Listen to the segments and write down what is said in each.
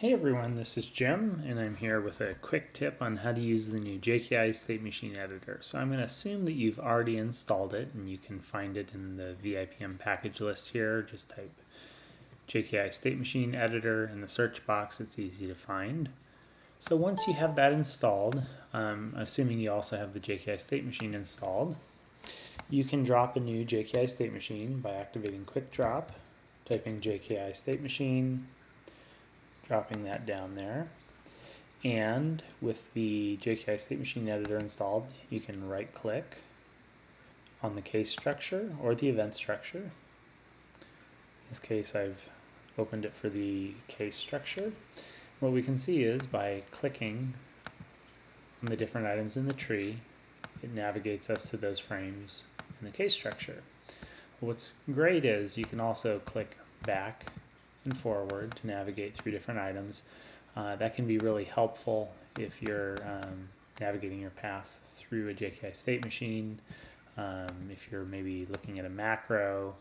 Hey everyone, this is Jim, and I'm here with a quick tip on how to use the new JKI State Machine Editor. So I'm going to assume that you've already installed it, and you can find it in the VIPM package list here. Just type JKI State Machine Editor in the search box, it's easy to find. So once you have that installed, um, assuming you also have the JKI State Machine installed, you can drop a new JKI State Machine by activating Quick Drop, typing JKI State Machine, dropping that down there. And with the JKI State Machine Editor installed, you can right click on the case structure or the event structure. In this case, I've opened it for the case structure. What we can see is by clicking on the different items in the tree, it navigates us to those frames in the case structure. What's great is you can also click back and forward to navigate through different items. Uh, that can be really helpful if you're um, navigating your path through a JKI state machine, um, if you're maybe looking at a macro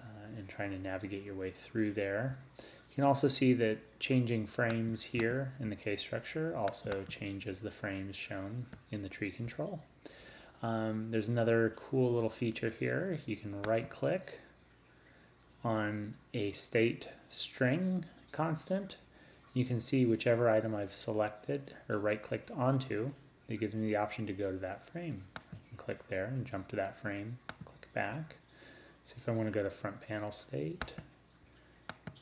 uh, and trying to navigate your way through there. You can also see that changing frames here in the case structure also changes the frames shown in the tree control. Um, there's another cool little feature here. You can right click on a state string constant, you can see whichever item I've selected or right clicked onto, it gives me the option to go to that frame. I can click there and jump to that frame, click back. See if I want to go to front panel state,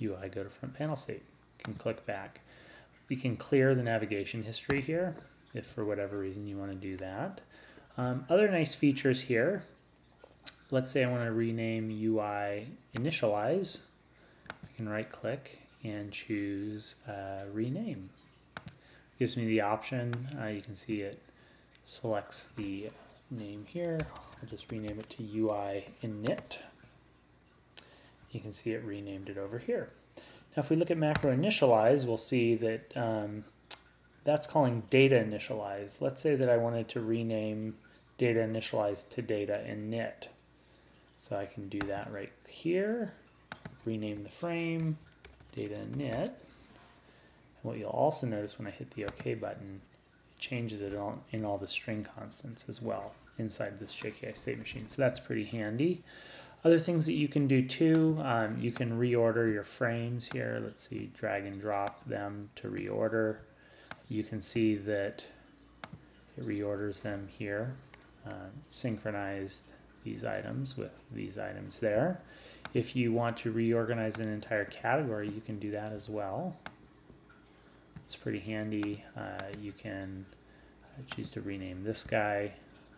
UI go to front panel state, can click back. We can clear the navigation history here if for whatever reason you want to do that. Um, other nice features here let's say I want to rename UI initialize, I can right click and choose uh, rename. Gives me the option, uh, you can see it selects the name here. I'll just rename it to UI init. You can see it renamed it over here. Now if we look at macro initialize, we'll see that um, that's calling data initialize. Let's say that I wanted to rename data initialize to data init. So I can do that right here, rename the frame, data init. And what you'll also notice when I hit the OK button, it changes it all, in all the string constants as well inside this JKI state machine. So that's pretty handy. Other things that you can do too, um, you can reorder your frames here. Let's see, drag and drop them to reorder. You can see that it reorders them here, uh, synchronized these items with these items there. If you want to reorganize an entire category, you can do that as well. It's pretty handy. Uh, you can uh, choose to rename this guy.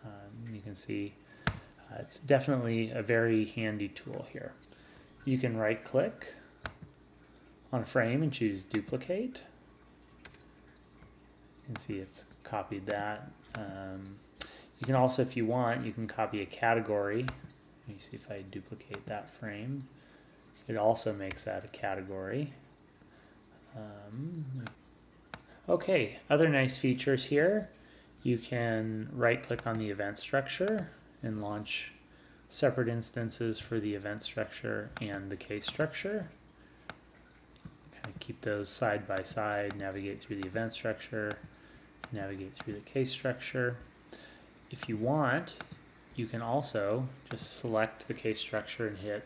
Um, you can see uh, it's definitely a very handy tool here. You can right click on a frame and choose duplicate. You can see it's copied that. Um, you can also, if you want, you can copy a category. Let me see if I duplicate that frame. It also makes that a category. Um, okay, other nice features here. You can right click on the event structure and launch separate instances for the event structure and the case structure. Kind of keep those side by side, navigate through the event structure, navigate through the case structure. If you want, you can also just select the case structure and hit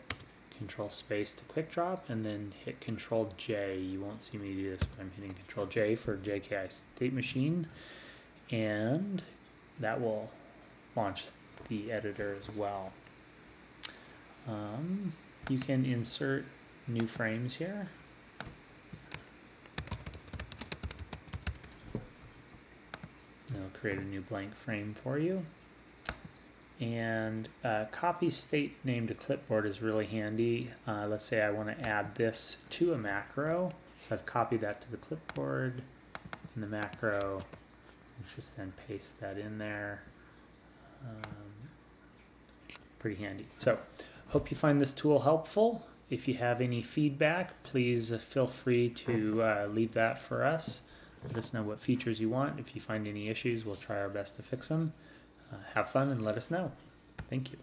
control space to quick drop and then hit control J. You won't see me do this, but I'm hitting control J for JKI state machine and that will launch the editor as well. Um, you can insert new frames here. Create a new blank frame for you. And uh, copy state name to clipboard is really handy. Uh, let's say I want to add this to a macro. So I've copied that to the clipboard in the macro. Let's just then paste that in there. Um, pretty handy. So hope you find this tool helpful. If you have any feedback, please feel free to uh, leave that for us. Let us know what features you want. If you find any issues, we'll try our best to fix them. Uh, have fun and let us know. Thank you.